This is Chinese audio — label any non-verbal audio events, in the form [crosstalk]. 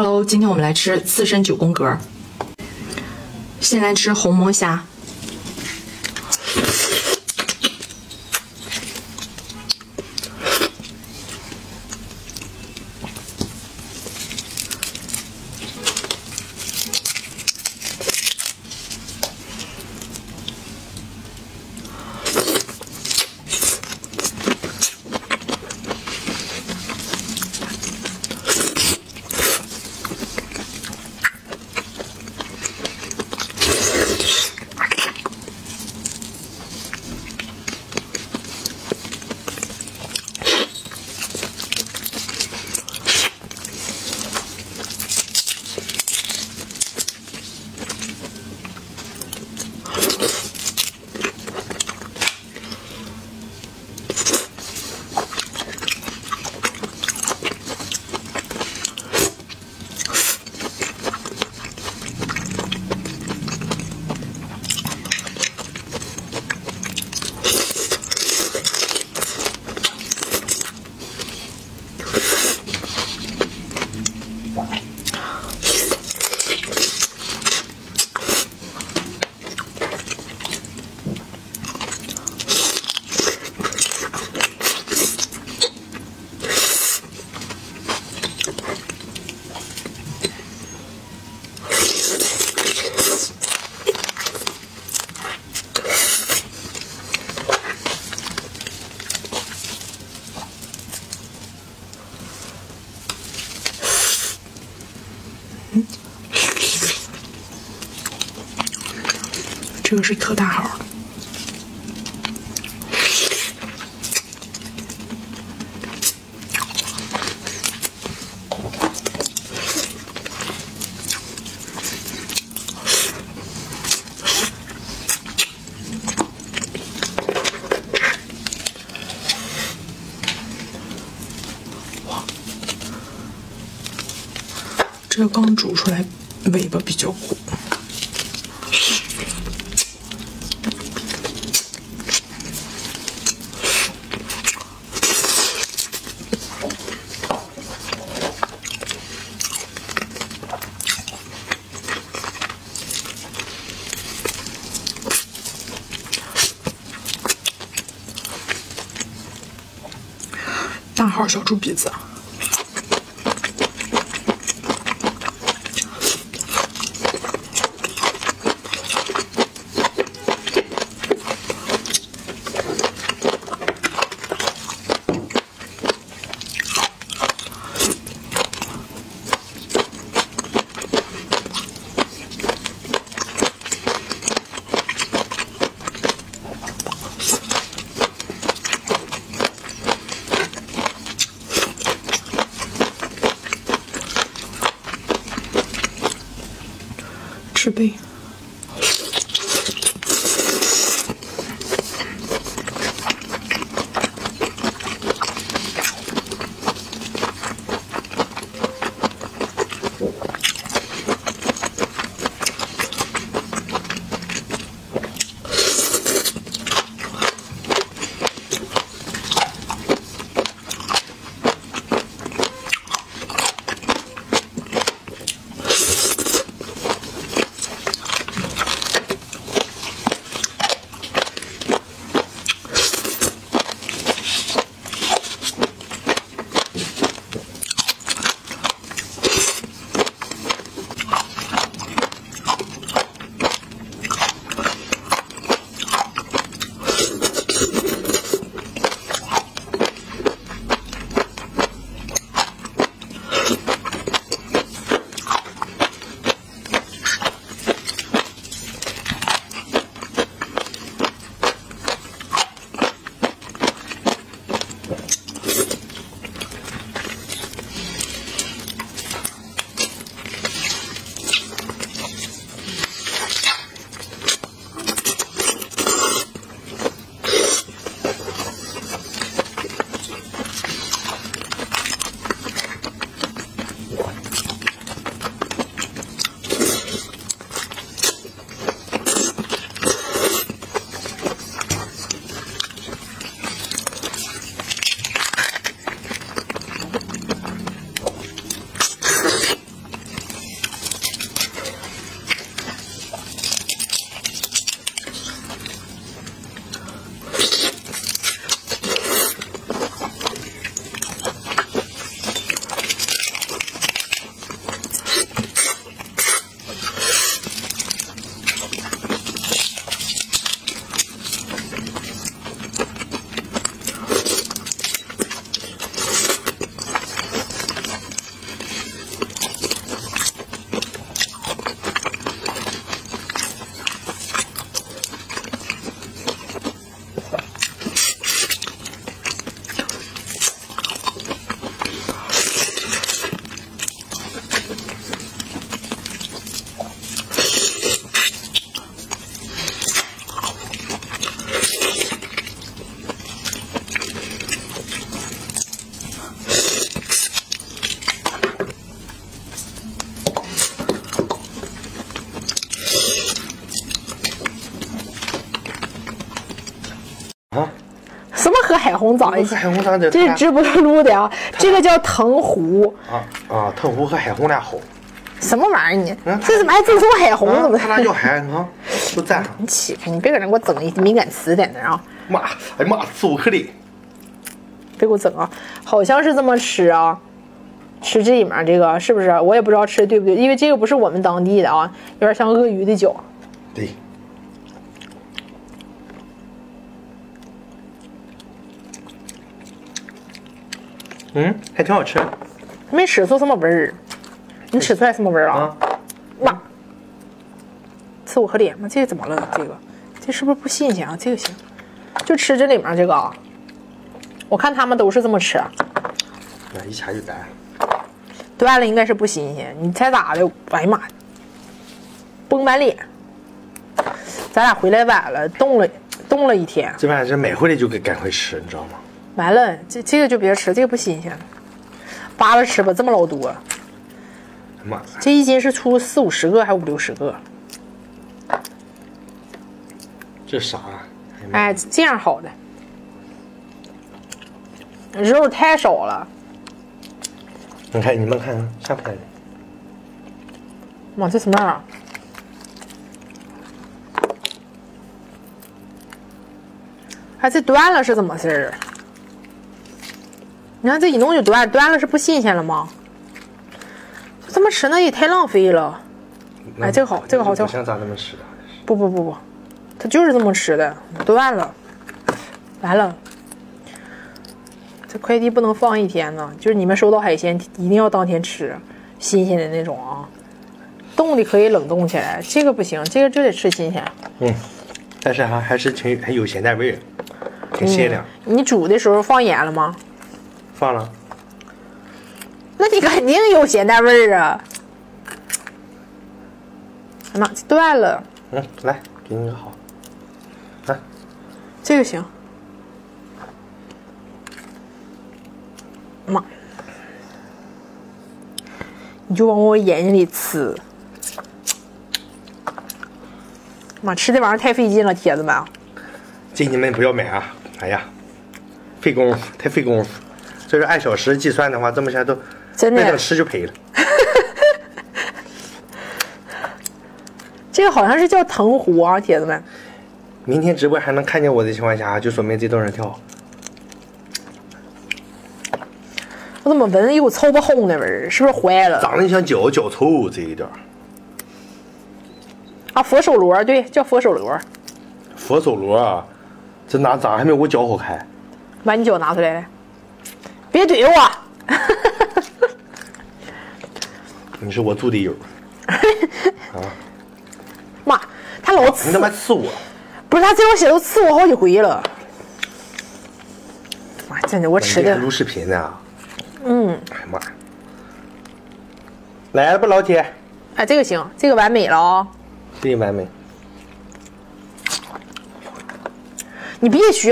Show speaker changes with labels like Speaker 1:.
Speaker 1: Hello，今天我们来吃刺身九宫格。先来吃红魔虾。这个是特大号的。这个刚煮出来，尾巴比较鼓。二小猪鼻子。吃呗。
Speaker 2: 海红早一些。
Speaker 3: 海红咋的？
Speaker 2: 这是直播录的啊，这个叫藤壶，
Speaker 3: 啊啊，藤壶和海红俩好。
Speaker 2: 什么玩意儿你？
Speaker 3: 嗯
Speaker 2: 这怎么还赠送海红？怎么
Speaker 3: 啊？他俩叫海，你看都赞上。
Speaker 2: 你起开！你别搁那给我整一敏感词在那啊！
Speaker 3: 妈，哎呀妈，走开的。
Speaker 2: 别给我整啊！好像是这么吃啊，吃这里面这个是不是？我也不知道吃的对不对，因为这个不是我们当地的啊，有点像鳄鱼的脚。
Speaker 3: 对。嗯，还挺好吃
Speaker 2: 没吃出什么味儿，你吃出来什么味儿啊？
Speaker 3: 啊。
Speaker 2: 妈，呲我可脸吗？这个怎么了？这个，这是不是不新鲜啊？这个行，就吃这里面这个啊。我看他们都是这么吃，
Speaker 3: 那一掐就干了。
Speaker 2: 断了应该是不新鲜。你猜咋的？哎呀妈，崩满脸。咱俩回来晚了，冻了冻了一天，
Speaker 3: 这玩意儿这买回来就给赶快吃，你知道吗？
Speaker 2: 完了，这这个就别吃，这个不新鲜。扒拉吃吧，这么老多，
Speaker 3: 妈，
Speaker 2: 这一斤是出四五十个还五六十个？
Speaker 3: 这啥？哎
Speaker 2: 这样好的，肉太少了。
Speaker 3: 你看，你们看啥片的？
Speaker 2: 妈，这什么啊？哎，这断了是怎么事儿？你看这一弄就断，断了是不新鲜了吗？就这么吃那也太浪费了。哎这个好这个好这个好
Speaker 3: 不像咱那么吃的。
Speaker 2: 不不不不，它就是这么吃的，断了，完了。这快递不能放一天呢，就是你们收到海鲜一定要当天吃，新鲜的那种啊。冻的可以冷冻起来，这个不行，这个就得吃新鲜。
Speaker 3: 嗯，但是还还是挺很有咸淡味，挺鲜亮。
Speaker 2: 你煮的时候放盐了吗？
Speaker 3: 放了，
Speaker 2: 那你肯定有咸淡味儿啊！哎妈，断了，
Speaker 3: 嗯，来，给你个好。来，
Speaker 2: 这个行。妈，你就往我眼睛里呲。妈，吃这玩意儿太费劲了，铁子们。
Speaker 3: 这你们不要买啊！哎呀，费功夫，太费功夫。这是按小时计算的话，这么下都
Speaker 2: 真的
Speaker 3: 吃就赔了。[laughs]
Speaker 2: 这个好像是叫藤壶啊，铁子们。
Speaker 3: 明天直播还能看见我的情况下，就说明这顿人跳。
Speaker 2: 我怎么闻一股臭不烘的味儿？是不是坏了？
Speaker 3: 长得像脚脚臭这一点儿。
Speaker 2: 啊，佛手螺，对，叫佛手螺。
Speaker 3: 佛手螺啊，这哪长还没我脚好看？
Speaker 2: 把你脚拿出来来，别怼我。[laughs]
Speaker 3: 你是我猪队友 [laughs] 啊，
Speaker 2: 妈，他老
Speaker 3: 你他，妈刺我！
Speaker 2: 不是他这双鞋都刺我好几回了。妈，真的，我吃的
Speaker 3: 录视频呢？
Speaker 2: 嗯，
Speaker 3: 哎呀妈！来了吧，老铁，
Speaker 2: 哎，这个行，这个完美了啊、
Speaker 3: 这个完美。
Speaker 2: 你别学